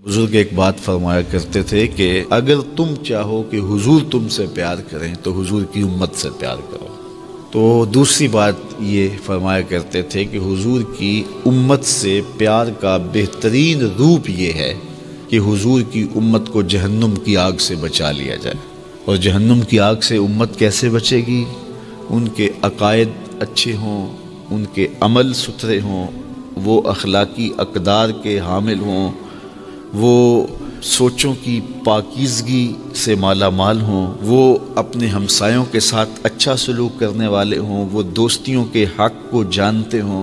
बुज़ुर्ग एक बात फरमाया करते थे कि अगर तुम चाहो कि हुजूर तुमसे प्यार करें तो हुजूर की उम्मत से प्यार करो। तो दूसरी बात ये फरमाया करते थे कि हुजूर की उम्मत से प्यार का बेहतरीन रूप ये है कि हुजूर की उम्मत को जहन्नुम की आग से बचा लिया जाए। और जहन्नुम की आग से उम्मत कैसे बचेगी? उनके अकायद अच्छे हों, उनके अमल सुथरे हों, वो अखलाकी अकदार के हामिल हों वो सोचों की पाकिजगी से माला माल हों, वो अपने हमसायों के साथ अच्छा सलूक करने वाले हों, वो दोस्तियों के हक़ को जानते हों।